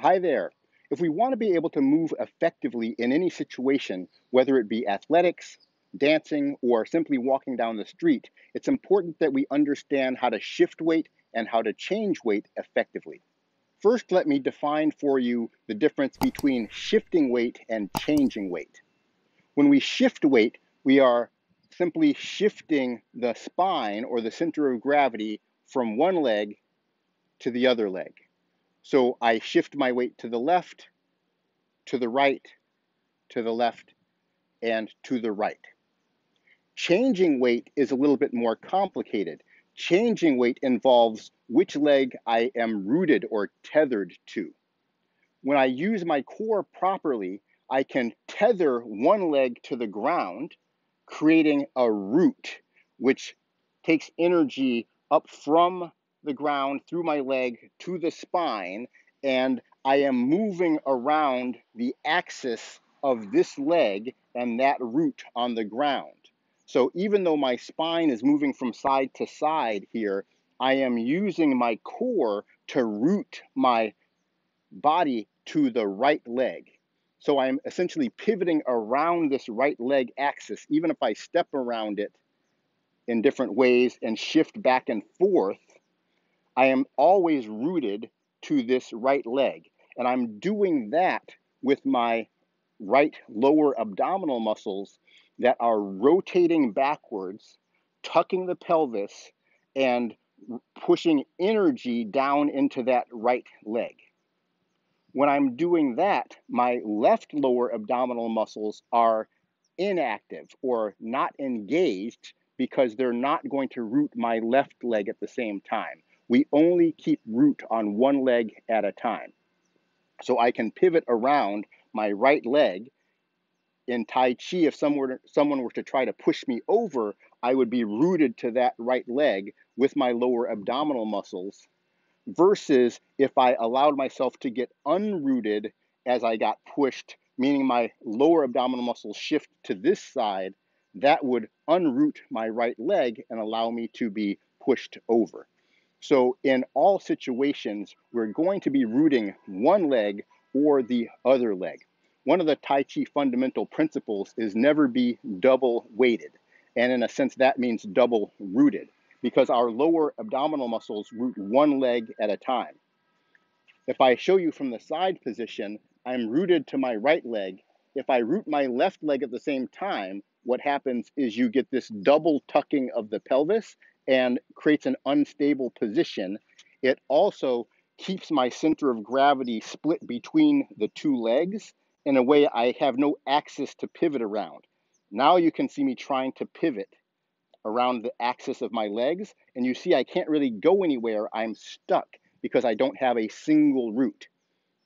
Hi there. If we want to be able to move effectively in any situation, whether it be athletics, dancing, or simply walking down the street, it's important that we understand how to shift weight and how to change weight effectively. First, let me define for you the difference between shifting weight and changing weight. When we shift weight, we are simply shifting the spine or the center of gravity from one leg to the other leg. So I shift my weight to the left, to the right, to the left, and to the right. Changing weight is a little bit more complicated. Changing weight involves which leg I am rooted or tethered to. When I use my core properly, I can tether one leg to the ground, creating a root, which takes energy up from the ground through my leg to the spine, and I am moving around the axis of this leg and that root on the ground. So even though my spine is moving from side to side here, I am using my core to root my body to the right leg. So I'm essentially pivoting around this right leg axis, even if I step around it in different ways and shift back and forth, I am always rooted to this right leg. And I'm doing that with my right lower abdominal muscles that are rotating backwards, tucking the pelvis, and pushing energy down into that right leg. When I'm doing that, my left lower abdominal muscles are inactive or not engaged because they're not going to root my left leg at the same time we only keep root on one leg at a time. So I can pivot around my right leg. In Tai Chi, if someone were, someone were to try to push me over, I would be rooted to that right leg with my lower abdominal muscles. Versus if I allowed myself to get unrooted as I got pushed, meaning my lower abdominal muscles shift to this side, that would unroot my right leg and allow me to be pushed over. So, in all situations, we're going to be rooting one leg or the other leg. One of the Tai Chi fundamental principles is never be double weighted. And in a sense, that means double rooted because our lower abdominal muscles root one leg at a time. If I show you from the side position, I'm rooted to my right leg. If I root my left leg at the same time, what happens is you get this double tucking of the pelvis and creates an unstable position. It also keeps my center of gravity split between the two legs in a way I have no axis to pivot around. Now you can see me trying to pivot around the axis of my legs, and you see I can't really go anywhere. I'm stuck because I don't have a single root.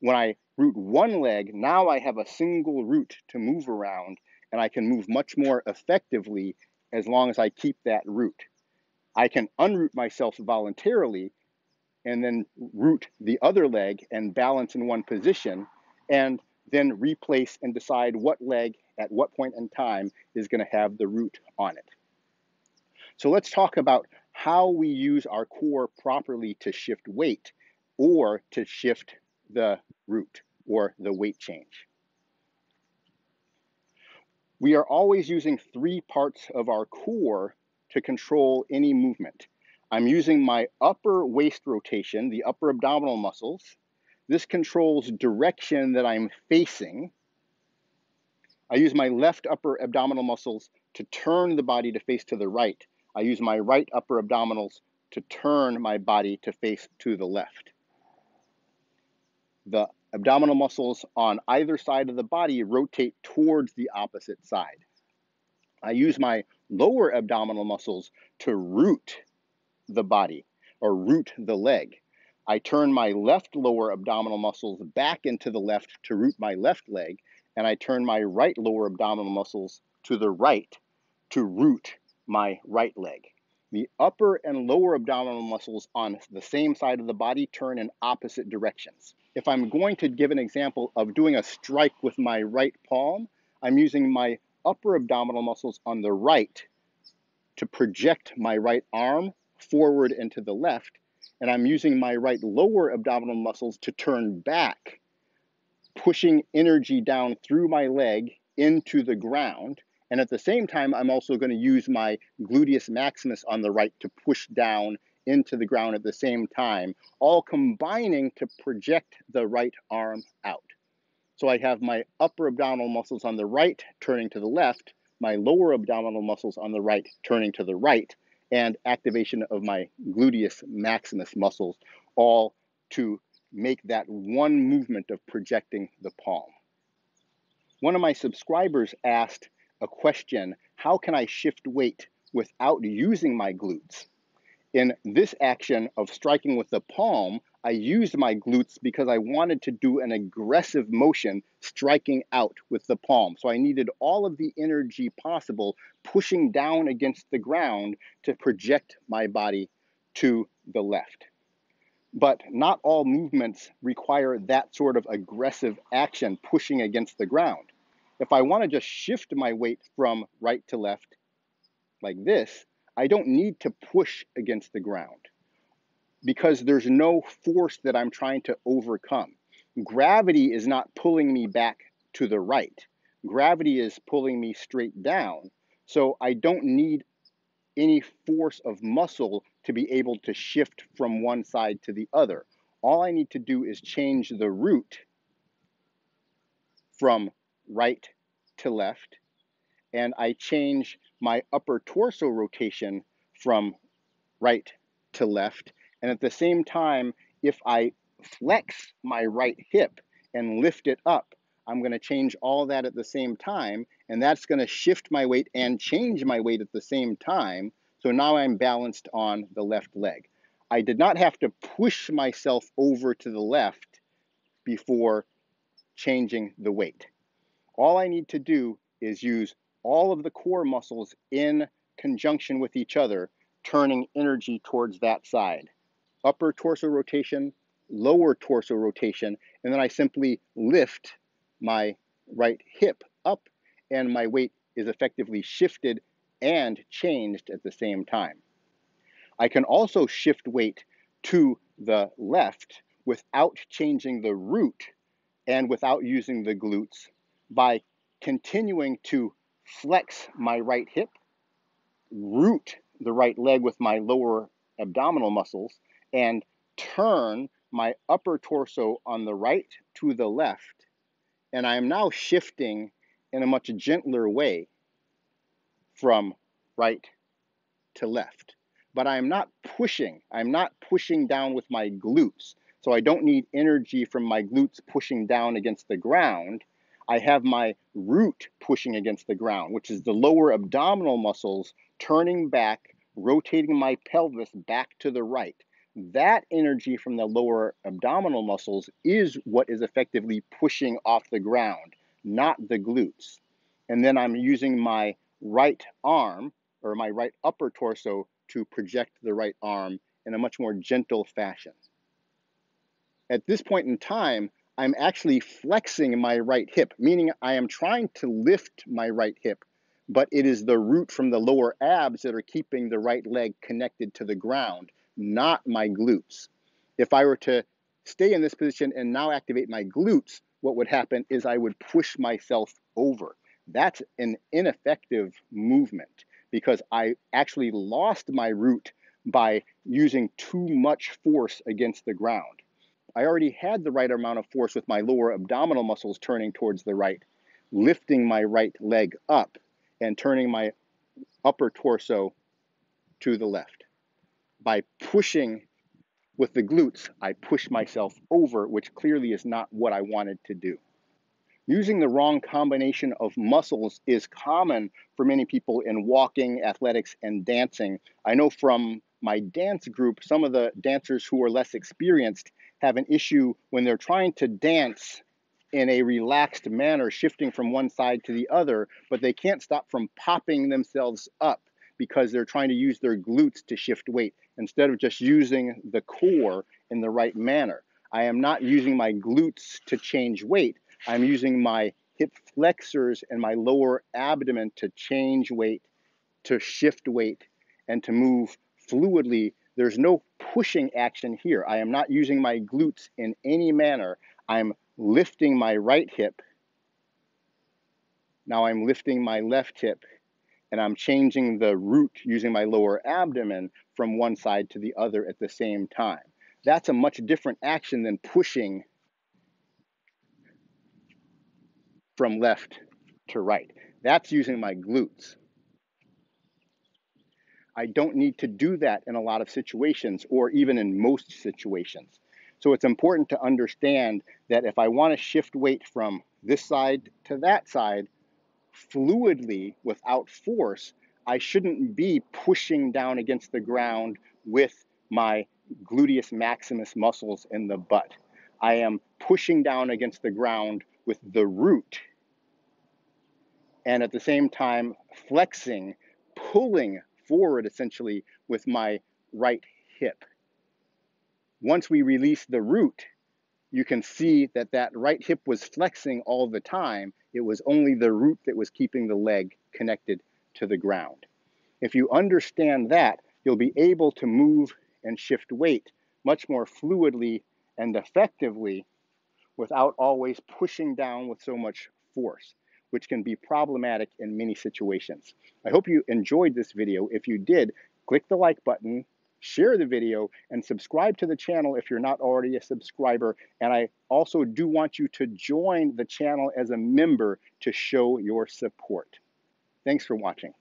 When I root one leg, now I have a single root to move around, and I can move much more effectively as long as I keep that root. I can unroot myself voluntarily and then root the other leg and balance in one position and then replace and decide what leg at what point in time is going to have the root on it. So let's talk about how we use our core properly to shift weight or to shift the root or the weight change. We are always using three parts of our core to control any movement. I'm using my upper waist rotation, the upper abdominal muscles. This controls direction that I'm facing. I use my left upper abdominal muscles to turn the body to face to the right. I use my right upper abdominals to turn my body to face to the left. The abdominal muscles on either side of the body rotate towards the opposite side. I use my lower abdominal muscles to root the body or root the leg. I turn my left lower abdominal muscles back into the left to root my left leg, and I turn my right lower abdominal muscles to the right to root my right leg. The upper and lower abdominal muscles on the same side of the body turn in opposite directions. If I'm going to give an example of doing a strike with my right palm, I'm using my upper abdominal muscles on the right to project my right arm forward and to the left. And I'm using my right lower abdominal muscles to turn back pushing energy down through my leg into the ground. And at the same time, I'm also going to use my gluteus maximus on the right to push down into the ground at the same time, all combining to project the right arm out. So I have my upper abdominal muscles on the right turning to the left, my lower abdominal muscles on the right turning to the right, and activation of my gluteus maximus muscles, all to make that one movement of projecting the palm. One of my subscribers asked a question How can I shift weight without using my glutes? In this action of striking with the palm, I used my glutes because I wanted to do an aggressive motion striking out with the palm. So I needed all of the energy possible pushing down against the ground to project my body to the left. But not all movements require that sort of aggressive action pushing against the ground. If I want to just shift my weight from right to left like this, I don't need to push against the ground because there's no force that I'm trying to overcome. Gravity is not pulling me back to the right. Gravity is pulling me straight down. So I don't need any force of muscle to be able to shift from one side to the other. All I need to do is change the root from right to left, and I change my upper torso rotation from right to left. And at the same time, if I flex my right hip and lift it up, I'm going to change all that at the same time. And that's going to shift my weight and change my weight at the same time. So now I'm balanced on the left leg. I did not have to push myself over to the left before changing the weight. All I need to do is use all of the core muscles in conjunction with each other, turning energy towards that side. Upper torso rotation, lower torso rotation, and then I simply lift my right hip up, and my weight is effectively shifted and changed at the same time. I can also shift weight to the left without changing the root and without using the glutes by continuing to flex my right hip, root the right leg with my lower abdominal muscles, and turn my upper torso on the right to the left. And I am now shifting in a much gentler way from right to left. But I am not pushing. I'm not pushing down with my glutes. So I don't need energy from my glutes pushing down against the ground. I have my root pushing against the ground, which is the lower abdominal muscles turning back, rotating my pelvis back to the right. That energy from the lower abdominal muscles is what is effectively pushing off the ground, not the glutes. And then I'm using my right arm or my right upper torso to project the right arm in a much more gentle fashion. At this point in time, I'm actually flexing my right hip, meaning I am trying to lift my right hip, but it is the root from the lower abs that are keeping the right leg connected to the ground, not my glutes. If I were to stay in this position and now activate my glutes, what would happen is I would push myself over. That's an ineffective movement because I actually lost my root by using too much force against the ground. I already had the right amount of force with my lower abdominal muscles turning towards the right, lifting my right leg up and turning my upper torso to the left. By pushing with the glutes, I push myself over, which clearly is not what I wanted to do. Using the wrong combination of muscles is common for many people in walking, athletics, and dancing. I know from my dance group, some of the dancers who are less experienced have an issue when they're trying to dance in a relaxed manner, shifting from one side to the other, but they can't stop from popping themselves up because they're trying to use their glutes to shift weight instead of just using the core in the right manner. I am not using my glutes to change weight. I'm using my hip flexors and my lower abdomen to change weight, to shift weight, and to move fluidly there's no pushing action here. I am not using my glutes in any manner. I'm lifting my right hip. Now I'm lifting my left hip and I'm changing the root using my lower abdomen from one side to the other at the same time. That's a much different action than pushing from left to right. That's using my glutes. I don't need to do that in a lot of situations or even in most situations. So it's important to understand that if I want to shift weight from this side to that side fluidly without force, I shouldn't be pushing down against the ground with my gluteus maximus muscles in the butt. I am pushing down against the ground with the root and at the same time flexing, pulling forward essentially with my right hip. Once we release the root, you can see that that right hip was flexing all the time. It was only the root that was keeping the leg connected to the ground. If you understand that, you'll be able to move and shift weight much more fluidly and effectively without always pushing down with so much force which can be problematic in many situations. I hope you enjoyed this video. If you did, click the like button, share the video, and subscribe to the channel if you're not already a subscriber. And I also do want you to join the channel as a member to show your support. Thanks for watching.